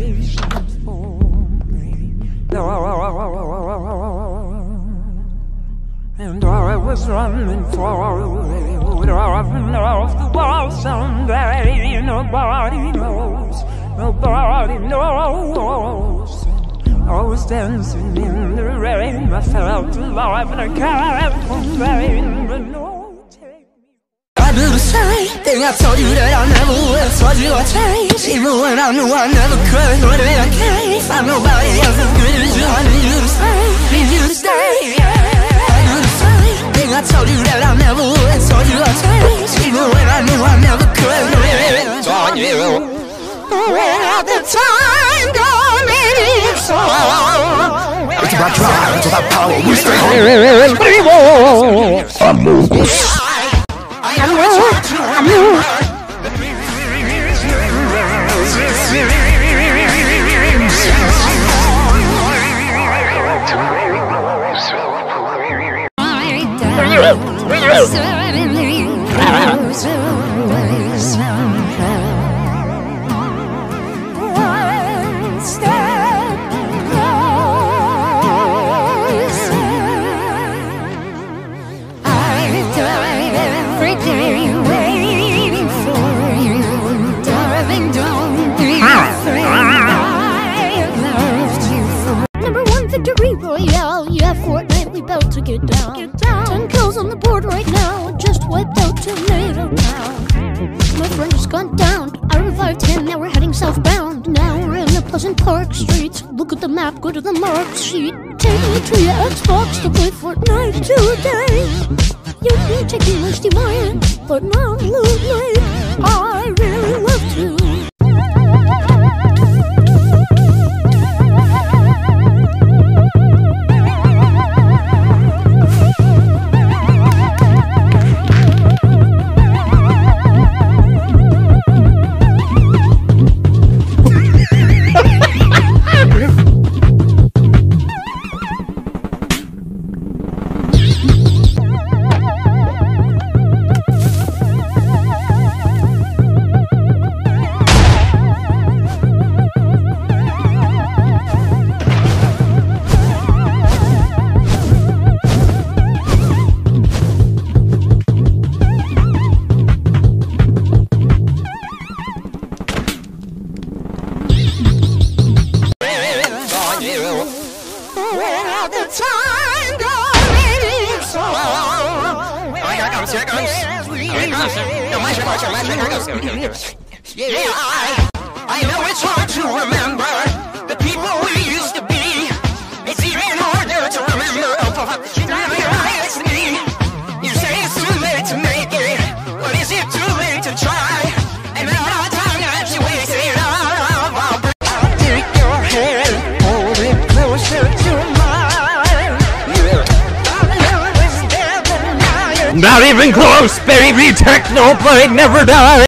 patience for me. And I was running off the wall someday. Nobody knows, nobody knows. I was dancing in the rain, I felt alive and I can't complain, I do the same thing I told you that I never would Told you I changed Even when I knew I never could What if I can't find nobody else as good as you I need you to stay Need you to stay yeah. I do the same thing I told you that I never would Told you I changed Even when I knew I never could Told you When the time gone it is so It's about drive, it's about power. We stay I Go to the mark sheet. Take me to your Xbox to play Fortnite today. You can take me Moisty Mire, but not When the time gone it is so Here comes, here comes. Here comes. No, my turn, my turn, my turn. Here goes. Here goes. Yeah, I, I know it's hard to remember Not even close, baby. Technoblade never die.